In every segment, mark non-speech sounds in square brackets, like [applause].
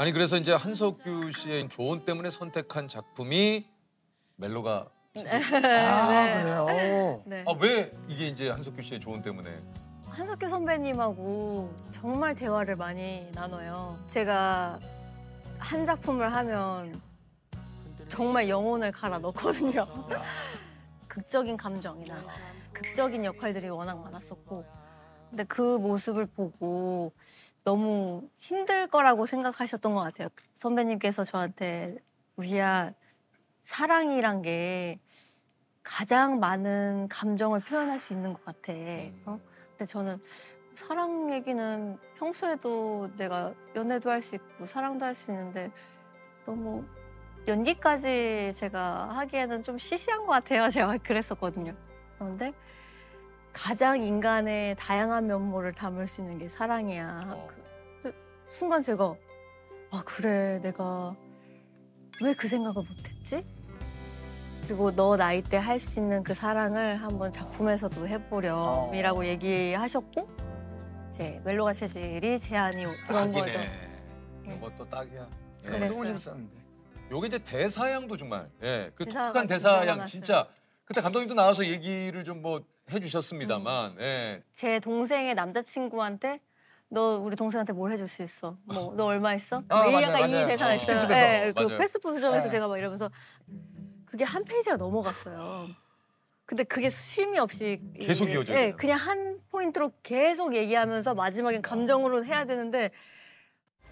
아니 그래서 이제 한석규 씨의 조언 때문에 선택한 작품이 멜로가 [laughs] 아 그래요. 네. 아왜 이게 이제 한석규 씨의 조언 때문에 한석규 선배님하고 정말 대화를 많이 나눠요. 제가 한 작품을 하면 정말 영혼을 갈아 넣거든요. [laughs] 극적인 감정이나 극적인 역할들이 워낙 많았었고 근데 그 모습을 보고 너무 힘들 거라고 생각하셨던 것 같아요. 선배님께서 저한테 우리야 사랑이란 게 가장 많은 감정을 표현할 수 있는 것 같아. 어? 근데 저는 사랑 얘기는 평소에도 내가 연애도 할 수 있고 사랑도 할 수 있는데 너무 연기까지 제가 하기에는 좀 시시한 것 같아요. [laughs] 제가 그랬었거든요. 그런데 가장 인간의 다양한 면모를 담을 수 있는 게 사랑이야. 어. 그, 그 순간 제가 아 그래 내가 왜 그 생각을 못했지? 그리고 너 나이 때 할 수 있는 그 사랑을 한번 작품에서도 해보렴이라고 얘기하셨고 이제 멜로가 체질이 제안이 들어온 거죠. 이것도 딱이야. 예. 너무 재밌었는데. 요게 이제 대사양도 정말 예, 그 독특한 대사양. 진짜 그때 감독님도 나와서 얘기를 좀 뭐 해주셨습니다만 음. 예. 제 동생의 남자친구한테 너 우리 동생한테 뭘 해줄 수 있어? 뭐 너 얼마 있어? 아, 뭐 맞아요, 약간 이 맞아요. 대사가 있어요. 예, 그. 패스트푸드점에서 네. 제가 막 이러면서 그게 한 페이지가 넘어갔어요. 근데 그게 쉼이 없이 계속 이게- 이어져야 예. 그냥 한 포인트로 계속 얘기하면서 마지막엔 감정으로 해야 되는데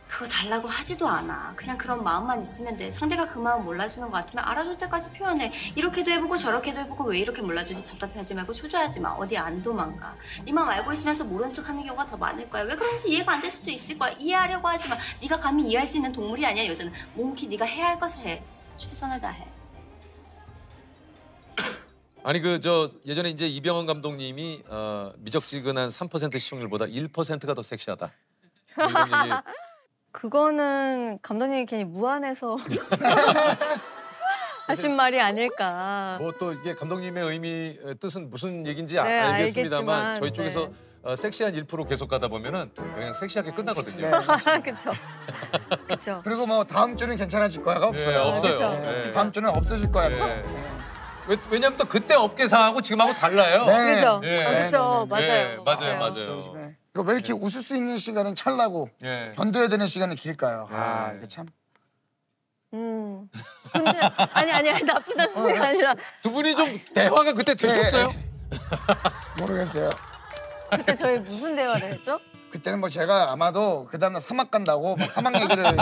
그거 달라고 하지도 않아. 그냥 그런 마음만 있으면 돼. 상대가 그 마음 몰라주는 것 같으면 알아줄 때까지 표현해. 이렇게도 해보고 저렇게도 해보고 왜 이렇게 몰라주지 답답해하지 말고 초조해하지 마. 어디 안 도망가. 네 마음 알고 있으면서 모른 척하는 경우가 더 많을 거야. 왜 그런지 이해가 안 될 수도 있을 거야. 이해하려고 하지 마. 네가 감히 이해할 수 있는 동물이 아니야 여자는. 몽키 네가 해야 할 것을 해. 최선을 다해. [coughs] 아니 그 저 예전에 이제 이병헌 감독님이 어, 미적지근한 3% 시청률보다 1%가 더 섹시하다. 뭐 이런 얘기 [laughs] 그거는 감독님이 괜히 무안해서 [laughs] 하신 말이 아닐까. 뭐 또 이게 감독님의 의미 어, 뜻은 무슨 얘기인지 네, 알겠습니다만 알겠지만, 저희 쪽에서 네. 어, 섹시한 1% 계속 가다 보면은 그냥 섹시하게 끝나거든요. 네. 그렇죠. 그렇죠. [laughs] 그리고 뭐 다음 주는 괜찮아질 거야가 없어요. 네, 없어요. 그쵸. 네. 다음 주는 없어질 거야. 네. 왜, 왜냐면 또 그때 업계상하고 지금하고 달라요. 네. 그죠? 예. 아, 그죠? 네, 네, 맞아요. 맞아요, 맞아요. 요즘에. 그러니까 왜 이렇게 웃을 수 있는 시간은 찰나고 예. 견뎌야 되는 시간이 길까요? 아 네. 이게 참. 음. 근데 아니 아니 아니 나쁘다는 게 아니라 두 분이 좀 대화가 그때 됐었어요? 모르겠어요. 그때 저희 무슨 대화를 했죠? 그때는 뭐 제가 아마도 그 다음날 사막 간다고 뭐 사막 얘기를 [laughs]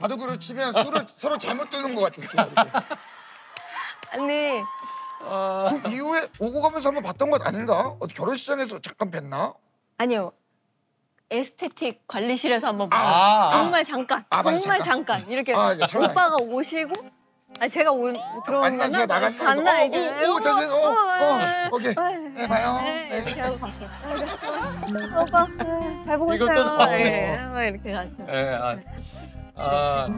바둑으로 치면 술을 서로 잘못 두는 것 같았어요. 아니 그 이후에 오고 가면서 한번 봤던 것 아닌가? 어디 결혼식장에서 잠깐 뵀나? 아니요. 에스테틱 관리실에서 한번 봐요. 아. 정말 잠깐. 아, 정말 잠깐. 잠깐. 이렇게 아, 이게 잠깐. 오빠가 오시고 아 제가 오, 들어오는 만난 제가 나간 데서 갔나 어, 이제 오, 오, 저, 저, 어, 어, 네. 오케이. 네, 봐요. 네, 네. 이렇게 하고 갔어요. 어, 오빠 네, 잘 보고 이것도 있어요. 나오네. 네, 막 이렇게 갔어요. 예, 아, 아.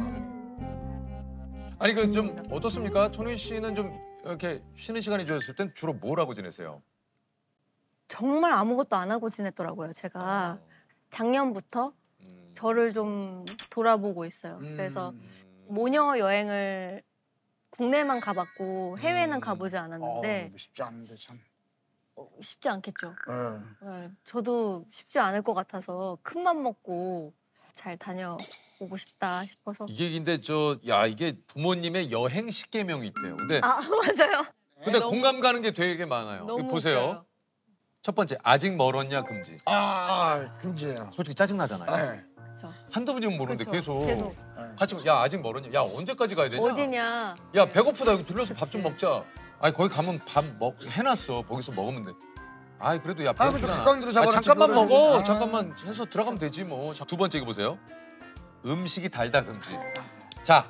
아니 그 좀 어떻습니까? 천희 씨는 좀 이렇게 쉬는 시간이 주어졌을 땐 주로 뭘 하고 지내세요? 정말 아무것도 안 하고 지냈더라고요. 제가 작년부터 음. 저를 좀 돌아보고 있어요. 음. 그래서 모녀 여행을 국내만 가봤고 해외는 음. 가보지 어, 않았는데 이거 쉽지 않은데 참. 쉽지 않겠죠. 예. 네, 저도 쉽지 않을 것 같아서 큰맘 먹고 잘 다녀오고 싶다 싶어서. 이게 근데 저 야 이게 부모님의 여행 십계명이 있대요. 근데 아 [laughs] 맞아요. 근데 너무- 공감 가는 게 되게 많아요. 너무 보세요. 웃겨요. 첫 번째 아직 멀었냐 금지. 아, 금지예요. 솔직히 짜증 나잖아요. 네. 한두 번이면 모르는데 그쵸, 계속, 계속. 같이 야 아직 멀었냐? 야 언제까지 가야 되냐? 어디냐? 야 배고프다 여기 들려서 밥 좀. 먹자. 아니 거기 가면 밥 먹 해놨어. 거기서 먹으면 돼. 아이 그래도 야 배고프잖아. 가까운 데로 아, 잡아놓지, 잠깐만. 먹어. 아. 잠깐만 해서 들어가면 되지 뭐. 자, 두 번째 이거 보세요. 음식이 달다 금지. 자,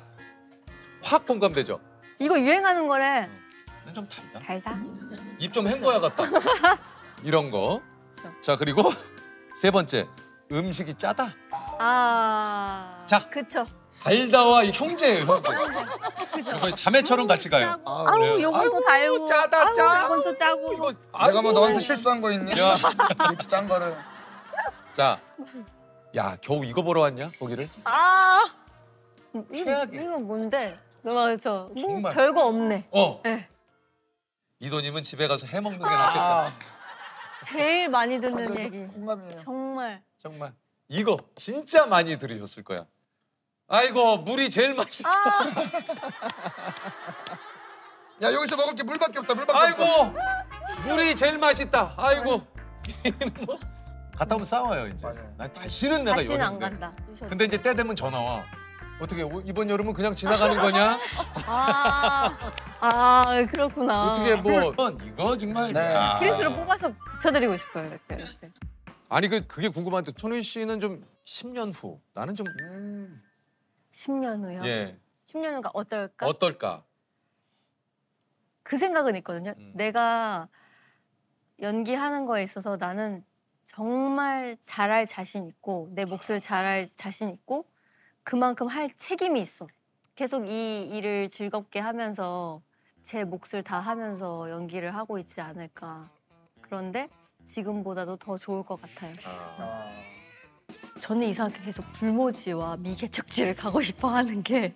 확 공감되죠. 이거 유행하는 거래. 난 좀 달다. 달다. 입 좀 헹궈야 같다. [laughs] 이런 거. 그렇죠. 자 그리고 세 번째 음식이 짜다. 아. 자. 그쵸. 달다와 형제예요. 형제. 그죠. 거의 자매처럼 같이 가요. 아우, 아우, 그래요. 요건 또 달고. 짜다, 아우, 짜. 요건 또 짜고. 이거 내가 뭐. 너한테 실수한 거 있니? 야. [laughs] 이렇게 짠 거를. 자 야 겨우 이거 보러 왔냐 거기를? 아 이거, 최악이야. 이거 뭔데? 맞죠. 뭐 정말. 별거 없네. 어. 네. 이도님은 집에 가서 해 먹는 게 낫겠다. 아, 제일 많이 듣는 저도 얘기. 공감이에요. 정말. 정말 이거 진짜 많이 들으셨을 거야. 아이고 물이 제일 맛있다. 아 야 여기서 먹을 게 물밖에 없다. 물밖에 아이고 없어. 물이 제일 맛있다. 아이고 [laughs] 뭐 갔다 오면 싸워요 이제. 맞아요. 난 다시는 내가 다시는 안. 간다. 근데 이제 때 되면 전화 와. 어떻게 오- 이번 여름은 그냥 지나가는 거냐? 아, 아 그렇구나. 어떻게 뭐 이거 정말. 네. 야. 프린트로 뽑아서 붙여드리고 싶어요 이렇게. 이렇게. 아니 그 그게 궁금한데 천훈 씨는 좀 10년 후 나는 좀 10년 후요. 예. 10년 후가 어떨까? 어떨까? 그 생각은 있거든요. 음. 내가 연기하는 거에 있어서 나는 정말 잘할 자신 있고 내 몫을 잘할 자신 있고 그만큼 할 책임이 있어. 계속 이 일을 즐겁게 하면서 제 몫을 다 하면서 연기를 하고 있지 않을까. 그런데 지금보다도 더 좋을 것 같아요. 아, 저는 이상하게 계속 불모지와 미개척지를 가고 싶어 하는 게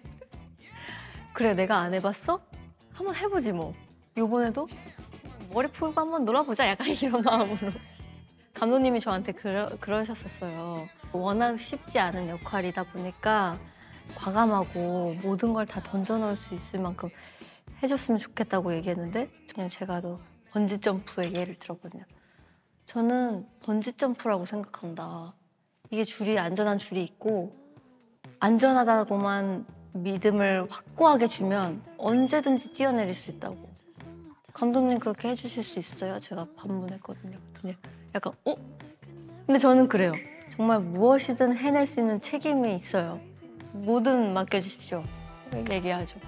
그래 내가 안 해봤어? 한번 해보지 뭐. 요번에도 머리 풀고 한번 놀아보자. 약간 이런 마음으로. 감독님이 저한테 그러, 그러셨었어요. 워낙 쉽지 않은 역할이다 보니까 과감하고 모든 걸 다 던져넣을 수 있을 만큼 해줬으면 좋겠다고 얘기했는데 그냥 제가 또 번지 점프의 예를 들었거든요 저는 번지 점프라고 생각한다 이게 줄이 안전한 줄이 있고 안전하다고만 믿음을 확고하게 주면 언제든지 뛰어내릴 수 있다고. 감독님 그렇게 해주실 수 있어요? 제가 반문했거든요. 약간 어? 근데 저는 그래요. 정말 무엇이든 해낼 수 있는 책임이 있어요. 뭐든 맡겨주십시오. 얘기하죠.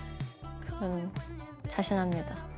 저는 자신합니다.